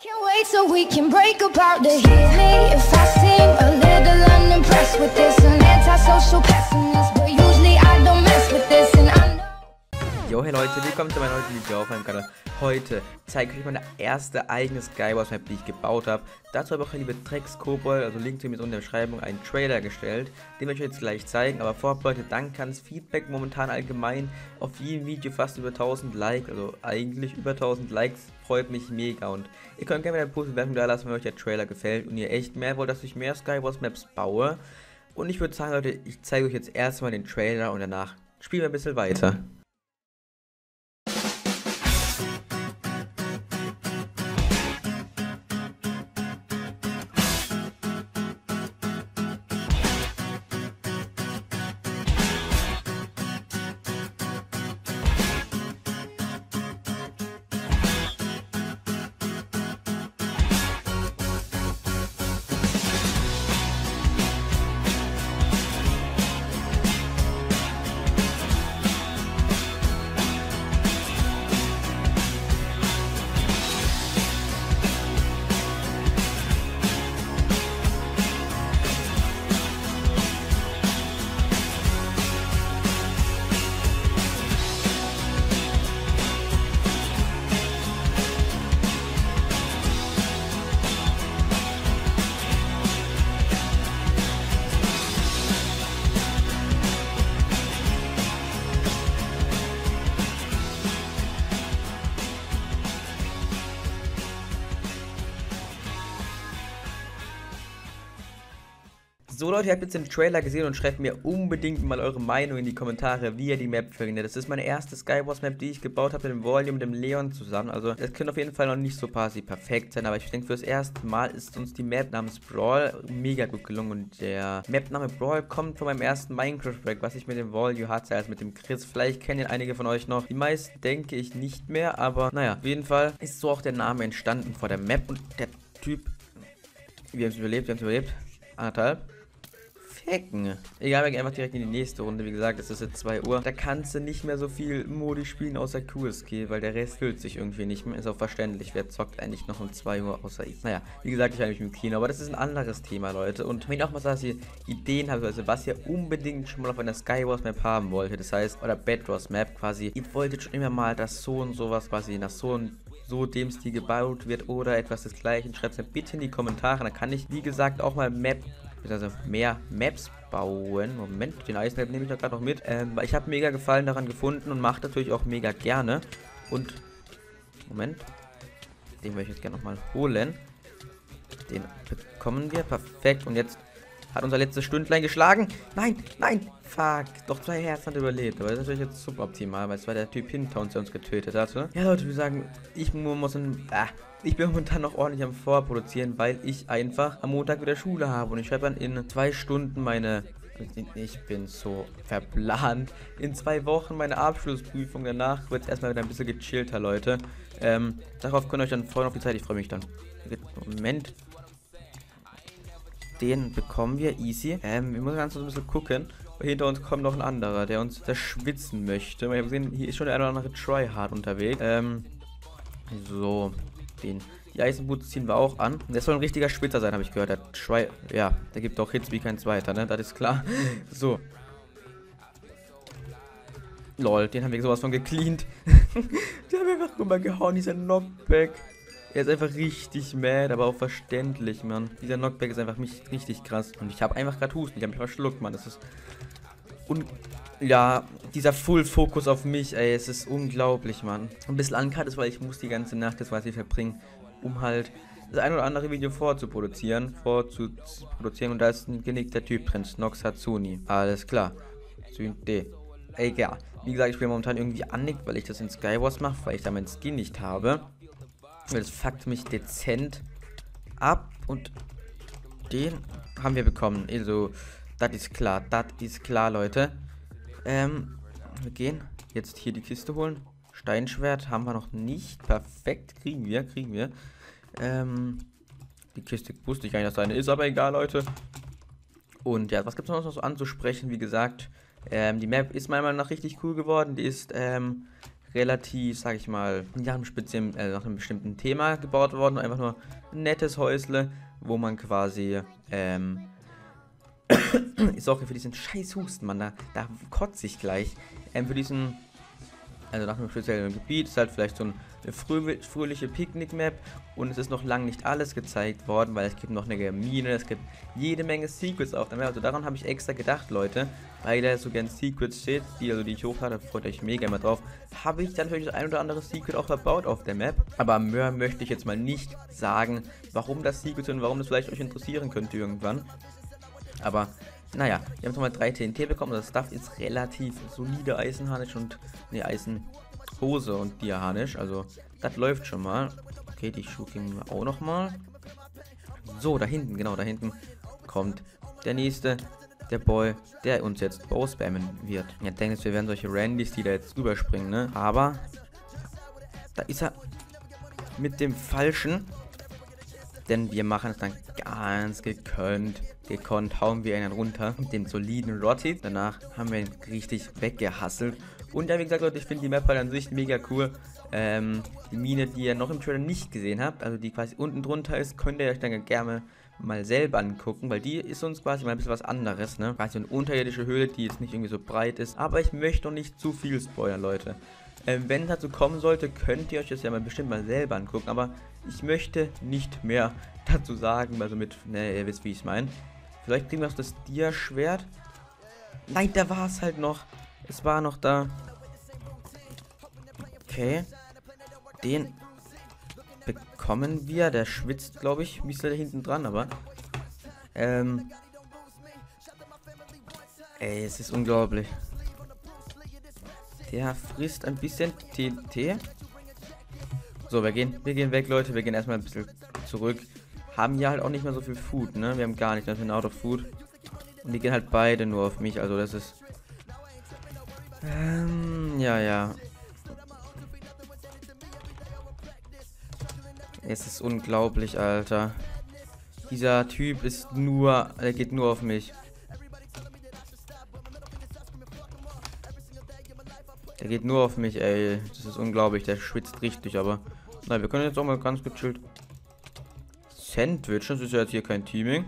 Can't wait so we can break apart the me if I seem a little unimpressed with this. An antisocial pessimist, Jo, hey Leute, willkommen zu meinem heutigen Video auf meinem Kanal. Heute zeige ich euch meine erste eigene Skywars Map, die ich gebaut habe. Dazu habe ich auch liebe Trex Kobold, also Link zu mir in der Beschreibung, einen Trailer gestellt. Den werde ich euch jetzt gleich zeigen, aber vorab Leute, danke ans Feedback momentan allgemein. Auf jedem Video fast über 1000 Likes, also eigentlich über 1000 Likes, freut mich mega. Und ihr könnt gerne eine positive da lassen, wenn euch der Trailer gefällt und ihr echt mehr wollt, dass ich mehr Skywars Maps baue. Und ich würde sagen, Leute, ich zeige euch jetzt erstmal den Trailer und danach spielen wir ein bisschen weiter. So Leute, ihr habt jetzt den Trailer gesehen und schreibt mir unbedingt mal eure Meinung in die Kommentare, wie ihr die Map findet. Das ist meine erste Skywars Map, die ich gebaut habe mit dem Volume und dem Leon zusammen. Also das könnte auf jeden Fall noch nicht so quasi perfekt sein, aber ich denke fürs erste Mal ist uns die Map namens Brawl mega gut gelungen. Und der Map-Name Brawl kommt von meinem ersten Minecraft-Break, was ich mit dem Volume hatte, also mit dem Chris. Vielleicht kennen ihn einige von euch noch. Die meisten denke ich nicht mehr, aber naja, auf jeden Fall ist so auch der Name entstanden vor der Map und der Typ... Wir haben es überlebt, wir haben es überlebt. Anderthalb. Hacken. Egal, wir gehen einfach direkt in die nächste Runde. Wie gesagt, es ist jetzt 2 Uhr. Da kannst du nicht mehr so viel Modi spielen außer QSK, weil der Rest füllt sich irgendwie nicht mehr. Ist auch verständlich. Wer zockt eigentlich noch um 2 Uhr außer ich? Naja, wie gesagt, ich war nämlich im Kino, aber das ist ein anderes Thema, Leute. Und wenn ihr auch mal sagt, ihr Ideen habt, also was ihr unbedingt schon mal auf einer Skywars Map haben wolltet, das heißt, oder Bedwars Map quasi, ihr wolltet schon immer mal, dass so und sowas quasi nach so und so dem Stil gebaut wird oder etwas desgleichen, schreibt es mir bitte in die Kommentare. Dann kann ich, wie gesagt, auch mal Map also mehr Maps bauen. Moment, den Eismap nehme ich da gerade noch mit. Ähm, ich habe mega Gefallen daran gefunden und mache natürlich auch mega gerne. Und, Moment, den möchte ich jetzt gerne nochmal holen. Den bekommen wir, perfekt. Und jetzt hat unser letztes Stündlein geschlagen. Nein, nein, fuck. Doch zwei Herzen hat überlebt. Aber das ist natürlich jetzt suboptimal, weil es war der Typ hinter uns, der uns getötet hatte. Ja, Leute, wir sagen, ich muss ein... Ah, ich bin momentan noch ordentlich am Vorproduzieren, weil ich einfach am Montag wieder Schule habe. Und ich habe dann in zwei Stunden meine... Ich bin so verplant. In zwei Wochen meine Abschlussprüfung. Danach wird es erstmal wieder ein bisschen gechillter, Leute. Ähm, darauf könnt ihr euch dann freuen auf die Zeit. Ich freue mich dann. Moment. Den bekommen wir easy. Ähm, wir müssen ganz so ein bisschen gucken. Hinter uns kommt noch ein anderer, der uns verschwitzen möchte. Wir haben gesehen, hier ist schon der eine oder andere Tryhard unterwegs. Ähm, so, den. Die Eisenboots ziehen wir auch an. Der soll ein richtiger Spitzer sein, habe ich gehört. Der Try, ja, der gibt auch Hits wie kein zweiter, ne? Das ist klar. so. Lol, den haben wir sowas von gecleant. der haben wir einfach rübergehauen, dieser Knockback. Er ist einfach richtig mad, aber auch verständlich, Mann. Dieser Knockback ist einfach mich richtig krass. Und ich habe einfach gerade Husten. Ich habe mich verschluckt, Mann. Das ist... Und ja, dieser Full-Fokus auf mich, ey, es ist unglaublich, Mann. Ein bisschen ankart ist, weil ich muss die ganze Nacht das quasi verbringen, um halt das ein oder andere Video vorzuproduzieren, vorzuproduzieren und da ist ein genickter Typ drin, Snox Hatsuni. Alles klar. D. Egal. Wie gesagt, ich bin momentan irgendwie annickt, weil ich das in Skywars mache, weil ich da meinen Skin nicht habe. Das fuckt mich dezent ab und den haben wir bekommen. Also, das ist klar, das ist klar, Leute. Ähm, wir gehen jetzt hier die Kiste holen. Steinschwert haben wir noch nicht. Perfekt, kriegen wir, kriegen wir. Ähm, die Kiste wusste ich nicht, dass eine ist, aber egal, Leute. Und ja, was gibt es noch so anzusprechen? Wie gesagt, ähm, die Map ist meiner Meinung nach richtig cool geworden. Die ist ähm, relativ, sag ich mal, nach einem, speziellen, äh, nach einem bestimmten Thema gebaut worden. Einfach nur ein nettes Häusle, wo man quasi, ähm, ich sorge für diesen scheiß Husten, Mann, da, da kotze ich gleich. Ähm, für diesen also nach einem speziellen Gebiet ist halt vielleicht so eine fröh fröhliche Picknick-Map und es ist noch lange nicht alles gezeigt worden, weil es gibt noch eine Mine, es gibt jede Menge Secrets auf der Map. Also daran habe ich extra gedacht, Leute, weil da so gern Secrets steht, die, also die ich hochlade, freut euch mega immer drauf, habe ich dann natürlich das ein oder andere Secret auch verbaut auf der Map. Aber mehr möchte ich jetzt mal nicht sagen, warum das Secret ist und warum das vielleicht euch interessieren könnte irgendwann. Aber naja, wir haben nochmal drei TNT bekommen. Das Stuff ist relativ solide Eisenharnisch und ne Eisenhose und Diahanisch. Also das läuft schon mal. Okay, die Schuhe kriegen wir auch nochmal. So, da hinten, genau, da hinten kommt der nächste, der Boy, der uns jetzt spammen wird. Ja, denkt wir werden solche Randys, die da jetzt rüberspringen, ne? Aber da ist er mit dem falschen. Denn wir machen es dann ganz gekönnt gekonnt, hauen wir einen runter, den soliden Rotty. Danach haben wir ihn richtig weggehasselt. Und ja, wie gesagt, Leute, ich finde die Map halt an sich mega cool. Ähm, die Mine, die ihr noch im Trailer nicht gesehen habt, also die quasi unten drunter ist, könnt ihr euch dann gerne mal selber angucken, weil die ist uns quasi mal ein bisschen was anderes, ne? Quasi eine unterirdische Höhle, die jetzt nicht irgendwie so breit ist. Aber ich möchte noch nicht zu viel spoilern, Leute. Ähm, wenn es dazu kommen sollte, könnt ihr euch das ja mal bestimmt mal selber angucken, aber ich möchte nicht mehr dazu sagen, also mit, ne, ihr wisst, wie ich es meine. Vielleicht kriegen wir auch das Dia-Schwert. Nein, da war es halt noch. Es war noch da. Okay. Den bekommen wir. Der schwitzt, glaube ich. Wie ist der da hinten dran, aber. Ähm. Ey, es ist unglaublich. Der frisst ein bisschen TNT. So, wir gehen, wir gehen weg, Leute. Wir gehen erstmal ein bisschen zurück haben ja halt auch nicht mehr so viel Food, ne? Wir haben gar nicht, wir sind out of food. Und die gehen halt beide nur auf mich, also das ist... Ähm, ja, ja. Es ist unglaublich, Alter. Dieser Typ ist nur... Er geht nur auf mich. Der geht nur auf mich, ey. Das ist unglaublich. Der schwitzt richtig, aber... Na, wir können jetzt auch mal ganz gechillt Sandwich. Das ist ja jetzt hier kein Teaming.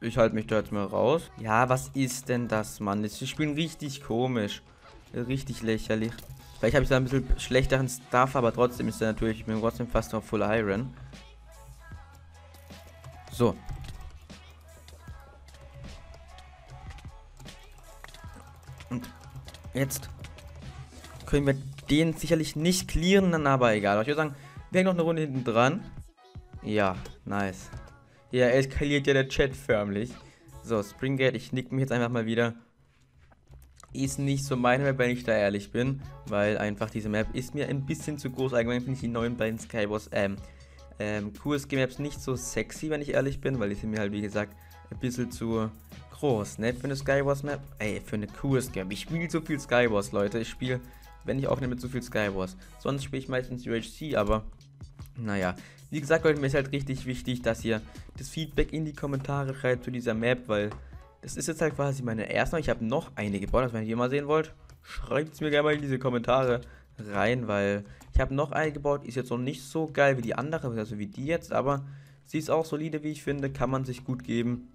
Ich halte mich da jetzt mal raus. Ja, was ist denn das, Mann? Die spielen richtig komisch. Richtig lächerlich. Vielleicht habe ich da ein bisschen schlechteren Stuff, aber trotzdem ist er natürlich, ich bin trotzdem fast auf Full Iron. So. Und jetzt können wir den sicherlich nicht clearen, aber egal. Ich würde sagen, wir hängen noch eine Runde hinten dran. Ja, nice. Ja, eskaliert ja der Chat förmlich. So, Springgate, ich nick mich jetzt einfach mal wieder. Ist nicht so meine Map, wenn ich da ehrlich bin, weil einfach diese Map ist mir ein bisschen zu groß. Allgemein finde ich die neuen beiden Skywars, ähm, ähm, QSG-Maps nicht so sexy, wenn ich ehrlich bin, weil die sind mir halt, wie gesagt, ein bisschen zu groß, ne? Für eine Skywars-Map. Ey, für eine QSG-Map. Ich spiele so viel Skywars, Leute. Ich spiele, wenn ich aufnehme, zu viel Skywars. Sonst spiele ich meistens UHC, aber naja, wie gesagt, Leute, mir ist halt richtig wichtig, dass ihr das Feedback in die Kommentare schreibt zu dieser Map, weil das ist jetzt halt quasi meine erste. Ich habe noch eine gebaut, also wenn ihr mal sehen wollt, schreibt es mir gerne mal in diese Kommentare rein, weil ich habe noch eine gebaut, ist jetzt noch nicht so geil wie die andere, also wie die jetzt, aber sie ist auch solide, wie ich finde, kann man sich gut geben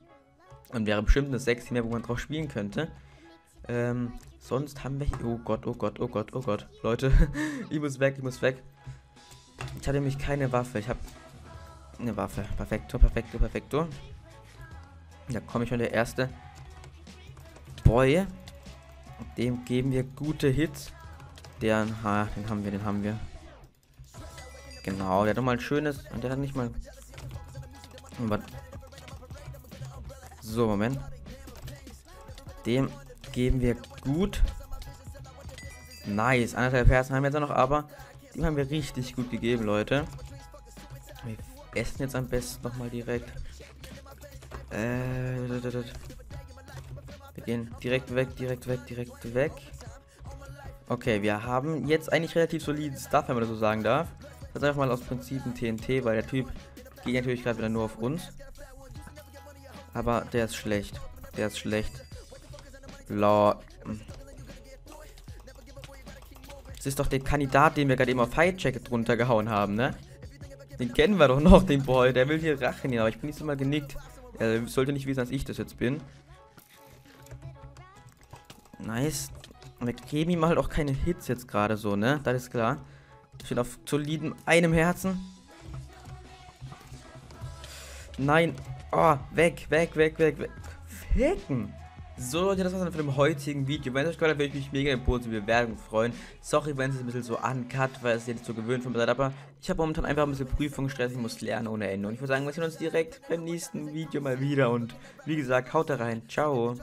und wäre bestimmt eine sexy Map, wo man drauf spielen könnte. Ähm, sonst haben wir oh Gott, oh Gott, oh Gott, oh Gott, Leute, ich muss weg, ich muss weg. Ich hatte nämlich keine Waffe. Ich habe eine Waffe. Perfekto, perfekto, perfekto. Da komme ich schon der erste Boy. Dem geben wir gute Hits. Der, ha, den haben wir, den haben wir. Genau, der hat doch mal ein schönes. Und der hat nicht mal. So, Moment. Dem geben wir gut. Nice. Anderthalb Herzen haben wir jetzt noch, aber die haben wir richtig gut gegeben, Leute. Wir essen jetzt am besten nochmal direkt. Äh, wir gehen direkt weg, direkt weg, direkt weg. Okay, wir haben jetzt eigentlich relativ soliden Stuff, wenn man das so sagen darf. Das ist einfach mal aus Prinzip ein TNT, weil der Typ geht natürlich gerade wieder nur auf uns. Aber der ist schlecht. Der ist schlecht. Law. Das ist doch der Kandidat, den wir gerade eben auf Hijacket drunter gehauen haben, ne? Den kennen wir doch noch, den Boy. Der will hier Rache nehmen, aber ich bin nicht so mal genickt. Er sollte nicht wissen, dass ich das jetzt bin. Nice. Wir geben ihm halt auch keine Hits jetzt gerade so, ne? Das ist klar. Ich bin auf soliden einem Herzen. Nein. Oh, weg, weg, weg, weg, weg. Ficken. So Leute, das war's dann von dem heutigen Video. Wenn es euch gefallen hat, würde ich mich mega in positive Bewertung freuen. Sorry, wenn es ein bisschen so uncut, weil es jetzt so gewöhnt von mir seid, aber ich habe momentan einfach ein bisschen Prüfungsstress, ich muss lernen ohne Ende. Und ich würde sagen, wir sehen uns direkt beim nächsten Video mal wieder und wie gesagt, haut da rein. Ciao.